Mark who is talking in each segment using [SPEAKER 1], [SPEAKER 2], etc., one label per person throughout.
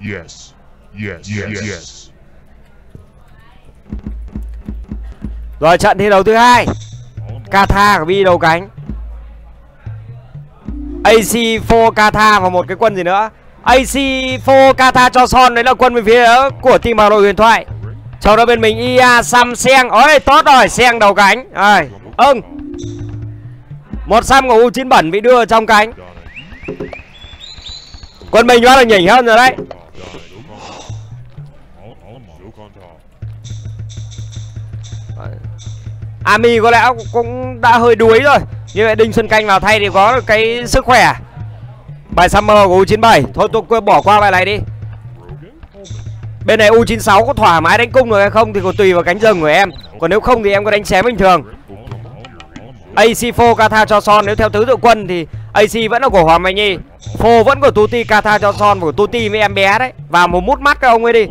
[SPEAKER 1] Yes. Yes. Yes. Yes.
[SPEAKER 2] Rồi trận thi đấu thứ hai. Kata của bi đầu cánh. AC4 Kata và một cái quân gì nữa? AC4 Kata cho son. Đấy là quân bên phía của team Hà Nội huyền thoại. Sau đó bên mình Ia Sam Seng Ôi tốt rồi Seng đầu cánh. Rồi ưng. Một Sam của U9 bẩn bị đưa trong cánh. Quân mình quá là nhỉnh hơn rồi đấy Ami có lẽ cũng đã hơi đuối rồi Như vậy Đinh Xuân Canh vào thay thì có cái sức khỏe. Bài Summer của U97 Thôi tôi bỏ qua bài này đi. Bên này U96 có thoải mái đánh cung được hay không Thì còn tùy vào cánh rừng của em. Còn nếu không thì em có đánh xém bình thường. AC4 Kata cho son. Nếu theo thứ tự quân thì AC vẫn là của Hoàng Mai Nhi Phô vẫn của Tuti, Kata cho son Của Tuti với em bé đấy. Vào một mút mắt các ông ấy đi.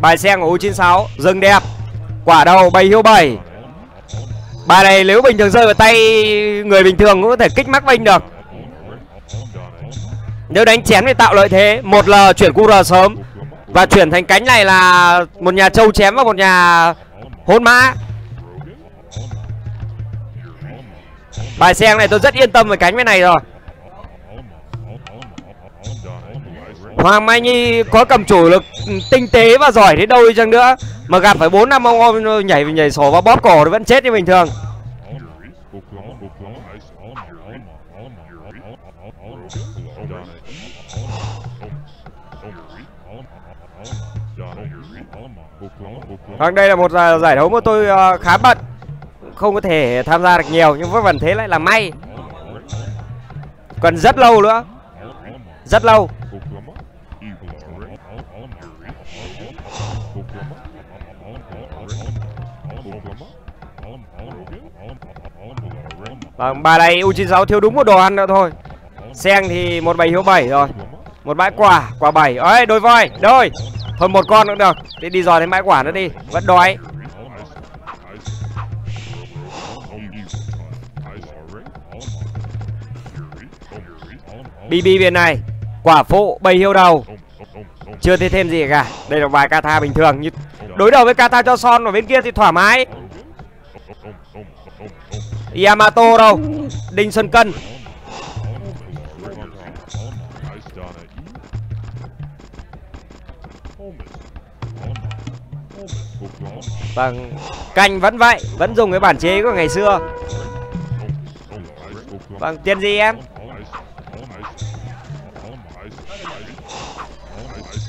[SPEAKER 2] Bài sen của U96 Dừng đẹp. Quả đầu bay hiếu 7 Bài này nếu bình thường rơi vào tay người bình thường cũng có thể kích mắc vinh được. Nếu đánh chém thì tạo lợi thế. Một là chuyển QR sớm. Và chuyển thành cánh này là một nhà trâu chém và một nhà hôn mã. Bài sen này tôi rất yên tâm về cánh bên này rồi. Hoàng Mai Nhi có cầm chủ lực tinh tế và giỏi đến đâu đi chăng nữa? Mà gặp phải 4 năm ông ôm nhảy nhảy sổ và bóp cổ thì vẫn chết như bình thường. Vâng đây là một giải đấu mà tôi ờ, khá bận. Không có thể tham gia được nhiều Nhưng vẫn thế lại là may. Còn rất lâu nữa. Rất lâu. Vâng, bà này U96 thiếu đúng một đồ ăn nữa thôi. Sen thì một bảy hiếu 7 rồi. Một bãi quả, quả 7 ấy đôi voi, đôi. Hơn một con cũng được. Thì đi dò thêm bãi quả nữa đi. Vẫn đói. BB bên này. Quả phụ, bầy hiếu đầu. Chưa thấy thêm gì cả. Đây là vài kata bình thường như Đối đầu với kata cho son ở bên kia thì thoải mái. Yamato đâu? Đinh Xuân Cân. Vâng Canh vẫn vậy Vẫn dùng cái bản chế của ngày xưa. Vâng tiền gì em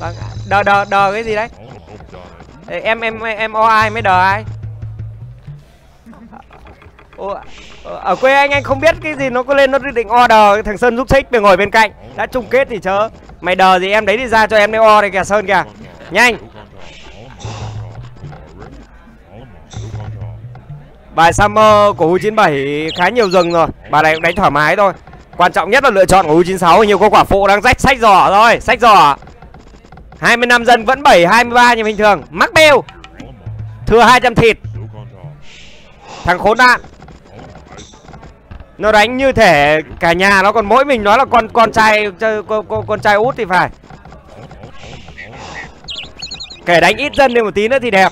[SPEAKER 2] Vâng Đờ đờ đờ cái gì đấy? Em em em o ai mới đờ ai? Ủa, ở quê anh anh không biết cái gì nó có lên nó định order thằng Sơn giúp thích để ngồi bên cạnh. Đã chung kết thì chớ. Mày đờ gì em đấy đi ra cho em đấy o đây kìa Sơn kìa. Nhanh. Bài Summer của U97 khá nhiều rừng rồi. Bài này cũng đánh thoải mái thôi. Quan trọng nhất là lựa chọn của U96 nhiều có quả phụ đang rách sách giỏ rồi sách giỏ. 25 dân vẫn 7 23 như bình thường. Mắc bêu. Thừa 200 thịt. Thằng khốn nạn. Nó đánh như thể cả nhà nó còn mỗi mình nó là con con trai con, con, con trai út thì phải. Kể đánh ít dân đi một tí nữa thì đẹp.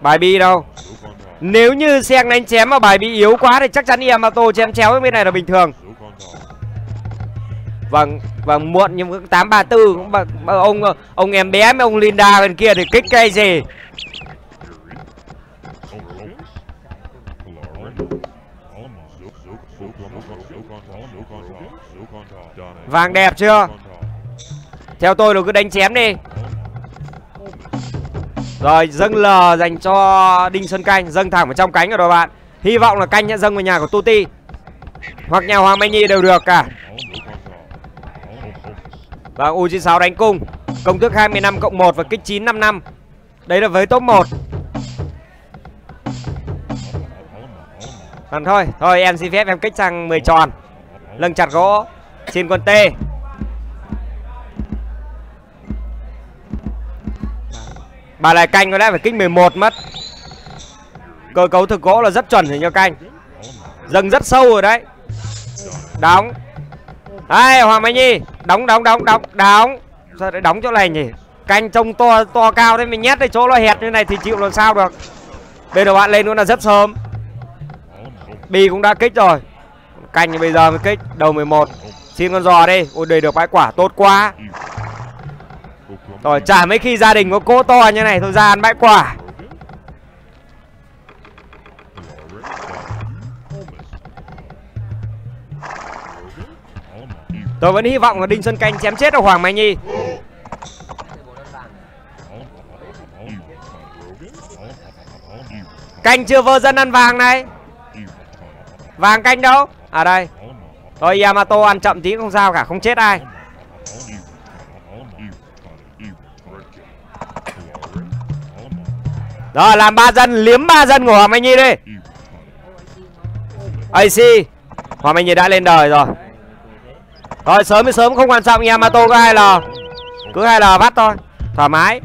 [SPEAKER 2] Bài bi đâu? Nếu như xe đánh chém mà bài bị yếu quá thì chắc chắn Yamato chém chéo bên này là bình thường Vâng, vâng muộn nhưng 834 ông ông em bé với ông Linda bên kia thì kích cây gì. Vàng đẹp chưa? Theo tôi là cứ đánh chém đi. Rồi, dâng L dành cho Đinh Xuân Canh, Dâng thẳng vào trong cánh rồi đó bạn. Hy vọng là canh sẽ dâng vào nhà của Tuti. Hoặc nhà Hoàng Mai Nhi đều được cả. Và U96 đánh cung. Công thức 25 cộng 1 và kích 955 Đấy là với top 1 Còn thôi Thôi em xin phép em kích sang 10 tròn. Lưng chặt gỗ, Xin quân T. Bà này canh có lẽ phải kích 11 mất. Cơ cấu thực gỗ là rất chuẩn thì cho canh. Dâng rất sâu rồi đấy. Đóng. Đây, Hoàng Mai Nhi. Đóng đóng đóng đóng đóng. Sao lại đóng chỗ này nhỉ? Canh trông to to cao thế mình nhét đây chỗ nó hẹp như này thì chịu làm sao được. Bên đầu bạn lên luôn là rất sớm. Bi cũng đã kích rồi. Canh bây giờ mới kích. Đầu 11 Xin con giò đi. Ôi đầy được bãi quả tốt quá. Rồi, chả mấy khi gia đình có cỗ to như này, Thôi ra ăn bãi quả Tôi vẫn hy vọng là Đinh Xuân Canh chém chết được Hoàng Mai Nhi. Canh chưa vơ dân ăn vàng này. Vàng canh đâu? À đây. Thôi Yamato ăn chậm tí không sao cả, Không chết ai. Rồi làm ba dân Liếm ba dân của Hoàng Mai Nhi đi. AC Hoàng Mai Nhi đã lên đời rồi. Rồi sớm mới sớm không quan trọng Yamato có hai l. Cứ hai l bắt thôi Thoải mái.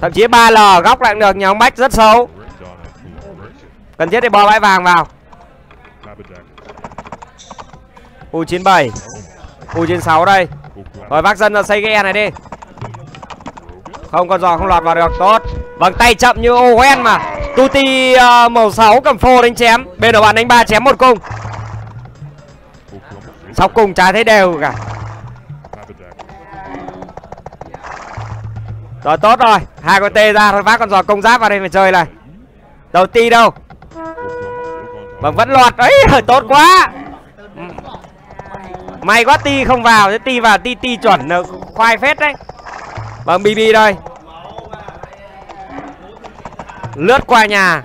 [SPEAKER 2] Thậm chí 3L góc lại được nhà ông Bách rất xấu. Cần thiết thì bò bãi vàng vào. U97 U96 đây. Rồi vác dân ra xây cái E này đi không con giò không lọt vào được Tốt. Vâng tay chậm như ô quen mà. Tuti uh, màu 6 cầm phô đánh chém. Bên đầu bạn đánh ba chém một cung Sóc cung trái thấy đều cả. Rồi tốt rồi. Hai con tê ra thôi vác con giò công giáp vào đây mà chơi này. Đầu ti đâu? Vâng vẫn lọt. Ấy tốt quá. May quá ti không vào. Thế ti vào ti ti chuẩn. Khoai phết đấy. Vâng BB đây. Lướt qua nhà.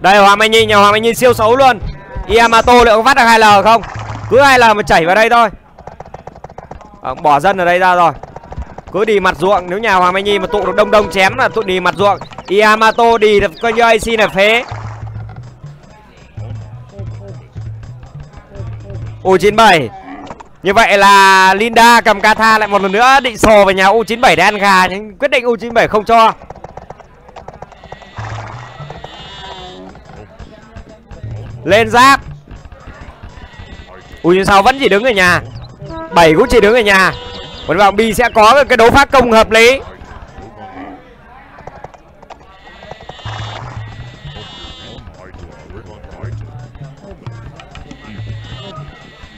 [SPEAKER 2] Đây Hoàng Mai Nhi nhà Hoàng Mai Nhi siêu xấu luôn. Yamato liệu có phát được 2L không? Cứ 2L mà chảy vào đây thôi. À, Bỏ dân ở đây ra rồi. Cứ đi mặt ruộng Nếu nhà Hoàng Mai Nhi mà tụ được đông đông chém là tụ đi mặt ruộng. Yamato đi được coi như AC là phế. U97 như vậy là Linda cầm Kata lại một lần nữa, định sò về nhà U97 để ăn gà, Nhưng quyết định U97 không cho. Lên giáp. U96 vẫn chỉ đứng ở nhà. 7 cũng chỉ đứng ở nhà. Còn vọng Bi sẽ có cái đấu phát công hợp lý.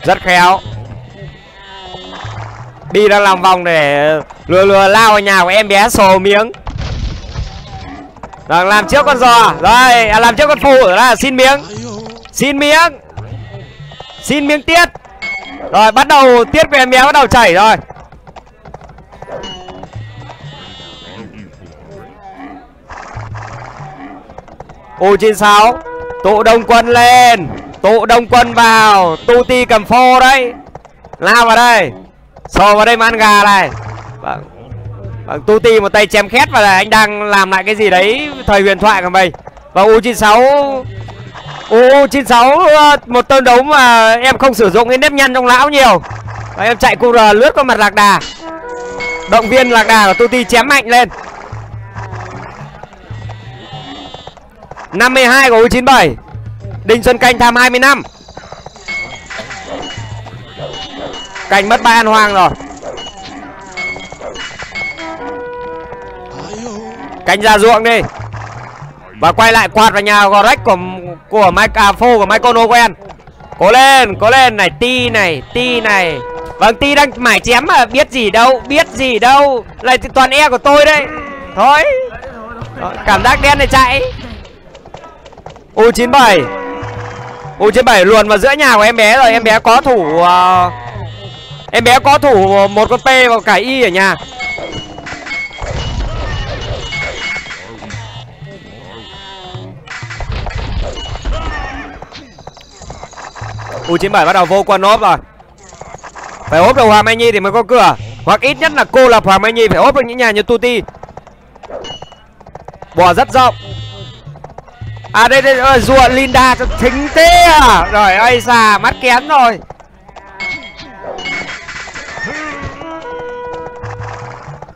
[SPEAKER 2] Rất khéo. Bi đang làm vòng để lừa lừa lao vào nhà của em bé sồ miếng. Rồi làm trước con giò. Rồi à, làm trước con phụ là xin miếng. Xin miếng. Xin miếng tiết. Rồi bắt đầu tiết của em bé bắt đầu chảy rồi. U96 Tụ đông quân lên. Tụ đông quân vào. Tu ti cầm phô đấy. Lao vào đây. Sò vào đây mà ăn gà này. Vâng. Vâng Tuti một tay chém khét và anh đang làm lại cái gì đấy Thời huyền thoại của mình. Và U96 U96 ờ, một tên đấu mà em không sử dụng cái nếp nhăn trong lão nhiều. Và em chạy QR lướt qua mặt lạc đà. Động viên lạc đà của Tuti chém mạnh lên. 52 của U97 Đinh Xuân Canh tham 20 năm. Cành mất ba ăn hoang rồi. Cành ra ruộng đi. Và quay lại quạt vào nhà Gorex rách của của Mike à, phô của Michael Owen Cố lên, cố lên này, ti này, ti này. Vâng, ti đang mải chém mà biết gì đâu, biết gì đâu. Lại toàn e của tôi đấy Thôi. Đó, Cảm giác đen này chạy. U97 U97 luồn vào giữa nhà của em bé rồi Em bé có thủ uh, Em bé có thủ một con P và cả Y ở nhà. U97 bắt đầu vô quân ốp rồi. Phải ốp được Hoàng Mai Nhi thì mới có cửa. Hoặc ít nhất là cô lập Hoàng Mai Nhi Phải ốp được những nhà như Tuti. Bò rất rộng. À đây đây uh, rùa Linda thính thế à? Rồi ơi xà mắt kén rồi.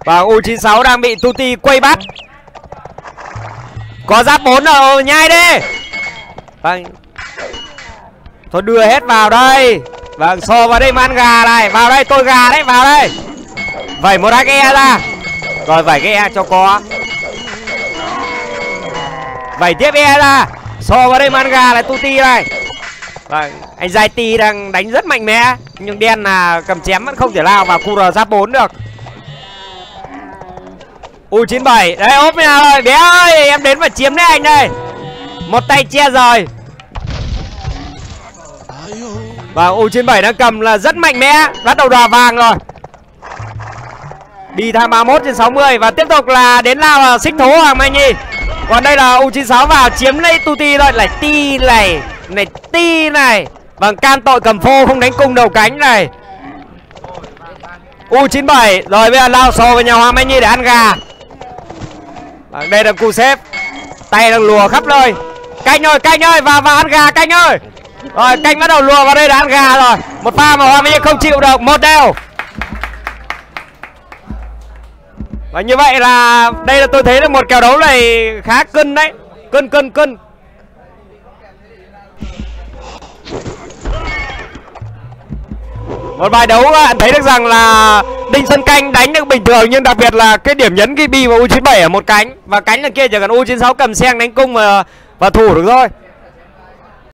[SPEAKER 2] Và U96 đang bị Tuti quay bắt. Có giáp 4 rồi, nhai đi. Vâng. Thôi đưa hết vào đây. Vâng, xô vào đây man gà này. Vào đây, tôi gà đấy, vào đây. Vẩy một cái e ra. Rồi vẩy cái e cho có. Vẩy tiếp e ra. Xô vào đây man gà này, Tuti này. Vâng, anh Giai Ti đang đánh rất mạnh mẽ. Nhưng đen là cầm chém vẫn không thể lao vào QR giáp 4 được. U97 Đấy ốp nhà rồi. Bé ơi, em đến và chiếm đấy anh đây Một tay che rồi. Và U97 đang cầm là rất mạnh mẽ. Bắt đầu đòa vàng rồi. Đi tham 31 trên 60 Và tiếp tục là đến lao là xích thố Hoàng Mai Nhi. Còn đây là U96 vào chiếm lấy Tuti rồi Lại Ti này Này Ti này. Vâng can tội cầm phô, không đánh cung đầu cánh này. U97 Rồi bây giờ lao sổ với nhà Hoàng Mai Nhi để ăn gà. Vâng, đây là cu xếp. Tay đang lùa khắp nơi. Canh ơi canh ơi vào vào ăn gà canh ơi. Rồi canh bắt đầu lùa vào đây đã ăn gà rồi. Một pha mà hoa mỹ không chịu được một đều. Và như vậy là đây là tôi thấy là một kèo đấu này khá cân đấy. Cân cân cân. Một bài đấu bạn thấy được rằng là Đinh Xuân Canh đánh được bình thường, nhưng đặc biệt là cái điểm nhấn ghi bi và U97 ở một cánh. Và cánh là kia, chỉ cần U96 cầm sen đánh cung và và thủ được thôi.